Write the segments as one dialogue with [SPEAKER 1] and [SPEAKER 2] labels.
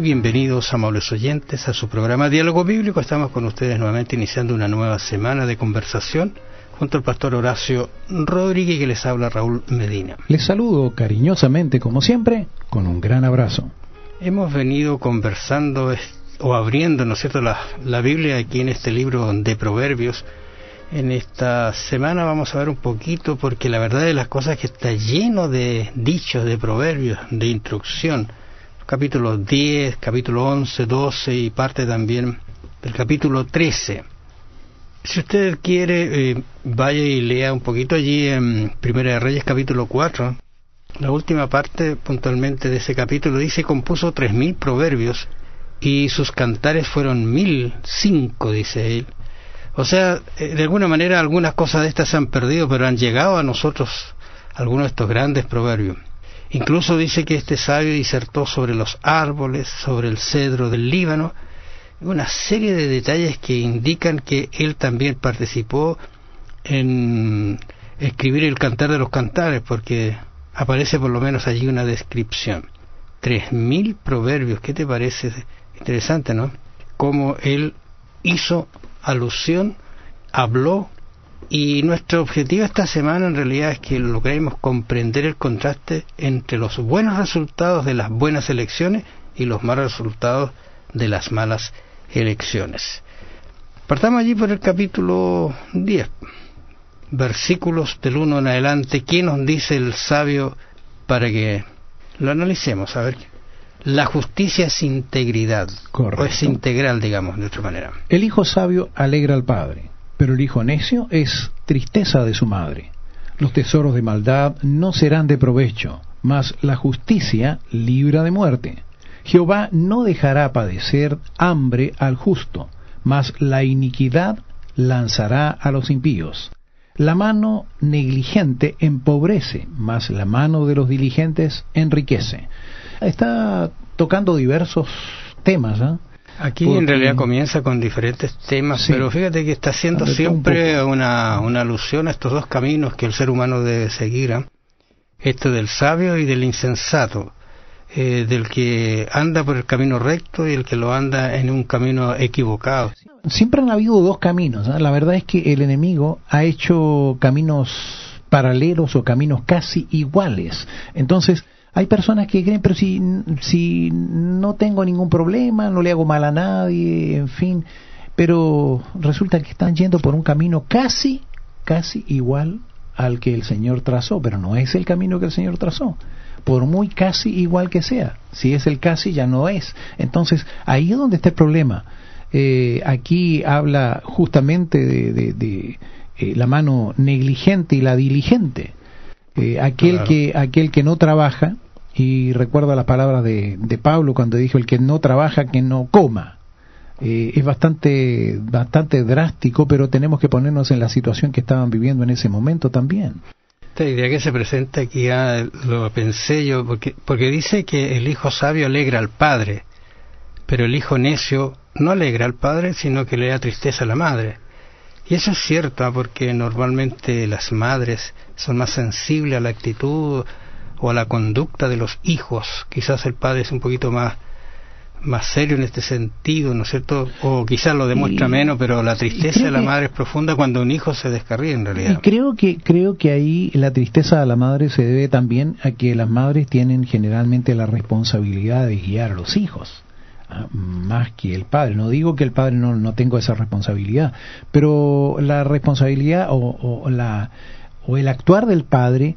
[SPEAKER 1] Bienvenidos, amables oyentes, a su programa Diálogo Bíblico. Estamos con ustedes nuevamente iniciando una nueva semana de conversación junto al pastor Horacio Rodríguez que les habla Raúl Medina.
[SPEAKER 2] Les saludo cariñosamente, como siempre, con un gran abrazo.
[SPEAKER 1] Hemos venido conversando o abriendo, ¿no es cierto?, la, la Biblia aquí en este libro de Proverbios. En esta semana vamos a ver un poquito, porque la verdad de las cosas es que está lleno de dichos, de proverbios, de instrucción. Capítulo 10, capítulo 11, 12 y parte también del capítulo 13. Si usted quiere, eh, vaya y lea un poquito allí en Primera de Reyes capítulo 4. La última parte puntualmente de ese capítulo dice compuso tres mil proverbios y sus cantares fueron mil cinco, dice él. O sea, eh, de alguna manera algunas cosas de estas se han perdido, pero han llegado a nosotros algunos de estos grandes proverbios. Incluso dice que este sabio disertó sobre los árboles, sobre el cedro del Líbano, una serie de detalles que indican que él también participó en escribir el cantar de los cantares, porque aparece por lo menos allí una descripción. Tres mil proverbios, ¿qué te parece? Interesante, ¿no? Cómo él hizo alusión, habló, y nuestro objetivo esta semana en realidad es que logremos comprender el contraste entre los buenos resultados de las buenas elecciones y los malos resultados de las malas elecciones. Partamos allí por el capítulo 10, versículos del 1 en adelante. ¿Quién nos dice el sabio para que lo analicemos? A ver, la justicia es integridad, o es integral, digamos, de otra manera.
[SPEAKER 2] El hijo sabio alegra al padre, pero el hijo necio es tristeza de su madre. Los tesoros de maldad no serán de provecho, mas la justicia libra de muerte. Jehová no dejará padecer hambre al justo, mas la iniquidad lanzará a los impíos. La mano negligente empobrece, mas la mano de los diligentes enriquece. Está tocando diversos temas. ¿eh?
[SPEAKER 1] Aquí en realidad comienza con diferentes temas, pero fíjate que está haciendo siempre una, una, alusión a estos dos caminos que el ser humano debe seguir. ¿eh? Esto del sabio y del insensato. Eh, del que anda por el camino recto y el que lo anda en un camino equivocado.
[SPEAKER 2] Siempre han habido dos caminos. La verdad es que el enemigo ha hecho caminos paralelos o caminos casi iguales. Entonces, hay personas que creen, pero si, si no tengo ningún problema, no le hago mal a nadie, en fin, pero resulta que están yendo por un camino casi, casi igual al que el Señor trazó, pero no es el camino que el Señor trazó por muy casi igual que sea. Si es el casi, ya no es. Entonces, ahí es donde está el problema. Eh, aquí habla justamente de, eh, la mano negligente y la diligente. Eh, aquel, que, aquel que no trabaja, y recuerdo las palabras de, de Pablo cuando dijo, el que no trabaja, que no coma. es bastante, bastante drástico, pero tenemos que ponernos en la situación que estaban viviendo en ese momento también.
[SPEAKER 1] Esta idea que se presenta aquí, ya lo pensé yo, porque, porque dice que el hijo sabio alegra al padre, pero el hijo necio no alegra al padre, sino que le da tristeza a la madre. Y eso es cierto, ¿ah? porque normalmente las madres son más sensibles a la actitud o a la conducta de los hijos. Quizás el padre es un poquito más más serio en este sentido, ¿no es cierto? O quizás lo demuestra menos, pero la tristeza de la madre es profunda cuando un hijo se descarría en realidad.
[SPEAKER 2] Y creo que creo que ahí la tristeza de la madre se debe también a que las madres tienen generalmente la responsabilidad de guiar a los hijos más que el padre. No digo que el padre no, no tenga esa responsabilidad, pero la responsabilidad o, la, o el actuar del padre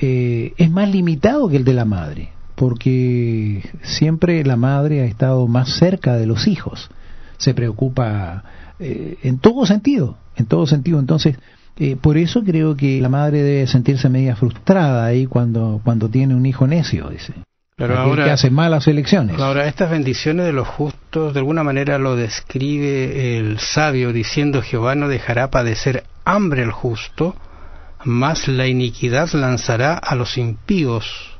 [SPEAKER 2] eh, es más limitado que el de la madre porque siempre la madre ha estado más cerca de los hijos, se preocupa eh, en todo sentido, en todo sentido. Entonces, eh, por eso creo que la madre debe sentirse media frustrada ahí cuando, cuando tiene un hijo necio, dice.
[SPEAKER 1] Pero ahora,
[SPEAKER 2] que hace malas elecciones.
[SPEAKER 1] Ahora, estas bendiciones de los justos, de alguna manera lo describe el sabio diciendo Jehová no dejará padecer hambre el justo, más la iniquidad lanzará a los impíos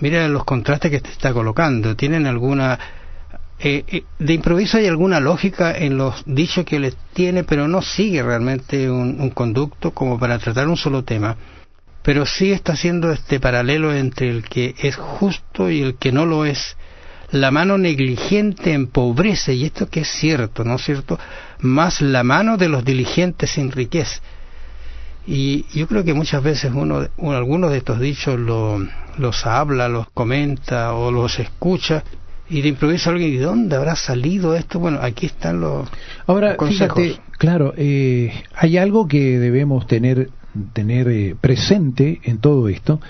[SPEAKER 1] Mira los contrastes que te está colocando. ¿Tienen alguna... Eh, eh, de improviso hay alguna lógica en los dichos que les tiene, pero no sigue realmente un, conducto como para tratar un solo tema. Pero sí está haciendo este paralelo entre el que es justo y el que no lo es. la mano negligente empobrece, y esto que es cierto, ¿no es cierto? Más la mano de los diligentes enriquece. Y yo creo que muchas veces uno, uno algunos de estos dichos lo, los habla, los comenta o los escucha y de improviso alguien, ¿y dónde habrá salido esto? Bueno, aquí están los,
[SPEAKER 2] Ahora, fíjate, claro, eh, hay algo que debemos tener, tener eh, presente en todo esto.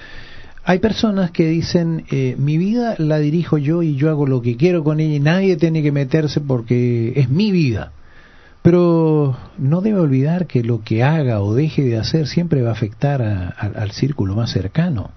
[SPEAKER 2] Hay personas que dicen, eh, mi vida la dirijo yo y yo hago lo que quiero con ella y nadie tiene que meterse porque es mi vida. Pero no debe olvidar que lo que haga o deje de hacer siempre va a afectar al círculo más cercano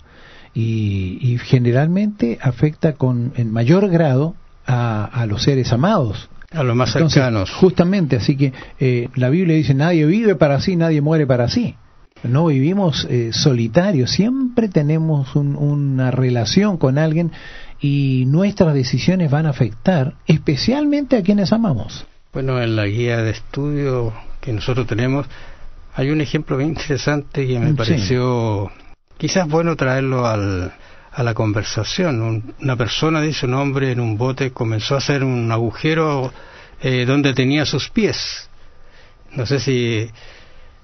[SPEAKER 2] y, generalmente afecta con en mayor grado a, los seres amados.
[SPEAKER 1] A los más cercanos.
[SPEAKER 2] Justamente, así que eh, la Biblia dice, nadie vive para sí, nadie muere para sí. No vivimos eh, solitarios, siempre tenemos una relación con alguien y nuestras decisiones van a afectar especialmente a quienes amamos.
[SPEAKER 1] Bueno, en la guía de estudio que nosotros tenemos hay un ejemplo bien interesante que me pareció quizás bueno traerlo al, a la conversación. una persona, dice un hombre en un bote, comenzó a hacer un agujero eh, donde tenía sus pies. No sé si,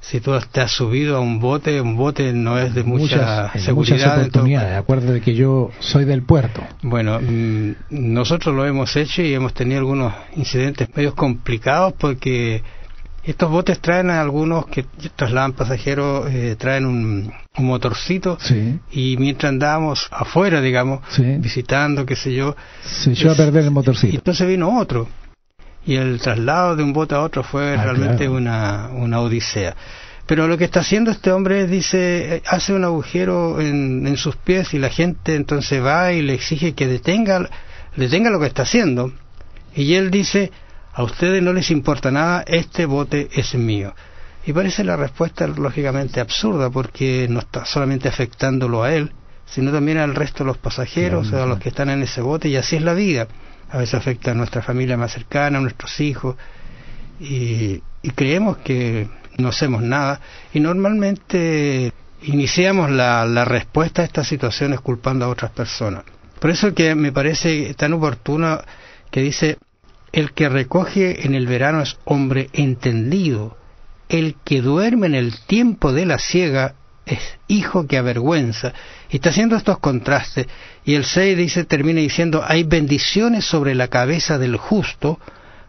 [SPEAKER 1] si tú te has subido a un bote, un bote no es de mucha seguridad.
[SPEAKER 2] Muchas oportunidades, acuérdate que yo soy del puerto.
[SPEAKER 1] Bueno, mm, nosotros lo hemos hecho y hemos tenido algunos incidentes medios complicados porque estos botes traen a algunos que trasladan pasajeros, eh, traen un, motorcito y mientras andábamos afuera, digamos, visitando, qué sé yo,
[SPEAKER 2] se echó a perder el motorcito. Y
[SPEAKER 1] entonces vino otro. Y el traslado de un bote a otro fue ah, realmente una, una odisea. Pero lo que está haciendo este hombre dice, hace un agujero en, en, sus pies y la gente entonces va y le exige que detenga, detenga lo que está haciendo. Y él dice, a ustedes no les importa nada, este bote es mío. Y parece la respuesta lógicamente absurda porque no está solamente afectándolo a él, sino también al resto de los pasajeros, o a los que están en ese bote, y así es la vida. A veces afecta a nuestra familia más cercana, a nuestros hijos, y, creemos que no hacemos nada, y normalmente iniciamos la, la respuesta a estas situaciones culpando a otras personas. Por eso que me parece tan oportuno que dice, el que recoge en el verano es hombre entendido. El que duerme en el tiempo de la siega es hijo que avergüenza. Y está haciendo estos contrastes. Y el 6 dice, termina diciendo, hay bendiciones sobre la cabeza del justo,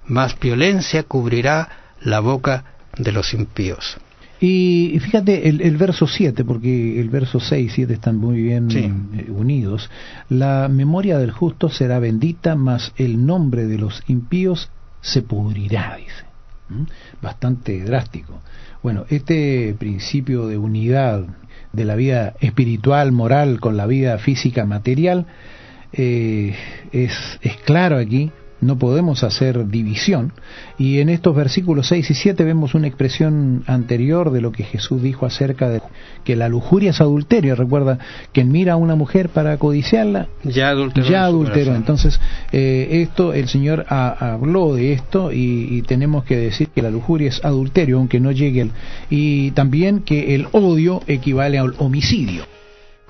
[SPEAKER 1] más violencia cubrirá la boca de los impíos.
[SPEAKER 2] Y fíjate el, verso 7, porque el verso 6 y 7 están muy bien eh, unidos. La memoria del justo será bendita, mas el nombre de los impíos se pudrirá, dice. Bastante drástico. Bueno, este principio de unidad de la vida espiritual, moral, con la vida física, material, eh, es, es claro aquí no podemos hacer división. Y en estos versículos 6 y 7 vemos una expresión anterior de lo que Jesús dijo acerca de que la lujuria es adulterio. Recuerda, quien mira a una mujer para codiciarla,
[SPEAKER 1] ya adulteró.
[SPEAKER 2] Ya adulteró. Entonces, eh, esto, el Señor habló de esto y, tenemos que decir que la lujuria es adulterio, aunque no llegue el... Y también que el odio equivale al homicidio.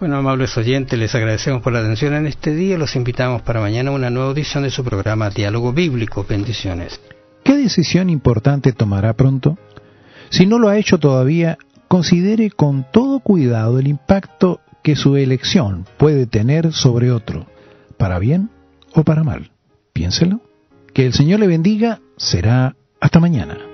[SPEAKER 1] Bueno, amables oyentes, les agradecemos por la atención en este día. Los invitamos para mañana a una nueva audición de su programa Diálogo Bíblico. Bendiciones.
[SPEAKER 2] ¿Qué decisión importante tomará pronto? Si no lo ha hecho todavía, considere con todo cuidado el impacto que su elección puede tener sobre otro, para bien o para mal. Piénselo. Que el Señor le bendiga. Será hasta mañana.